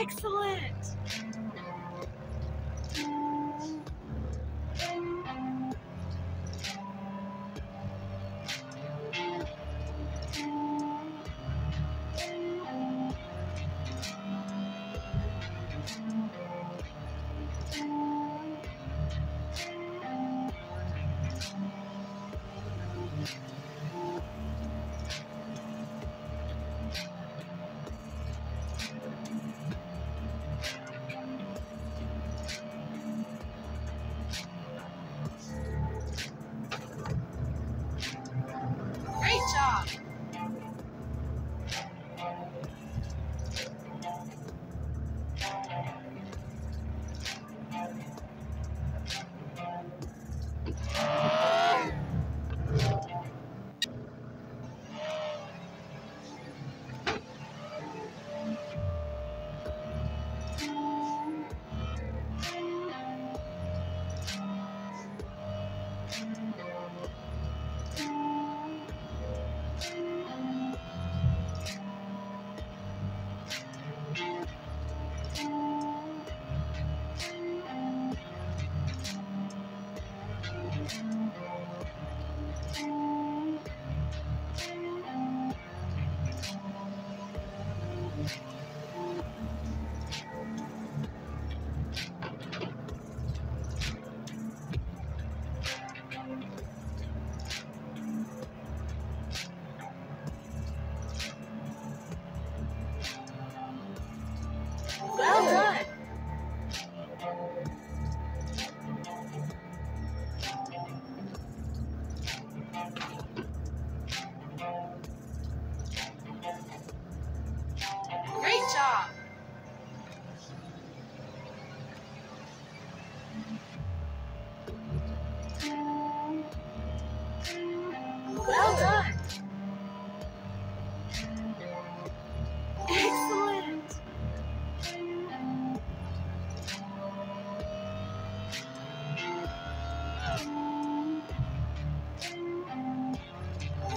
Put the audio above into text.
Excellent.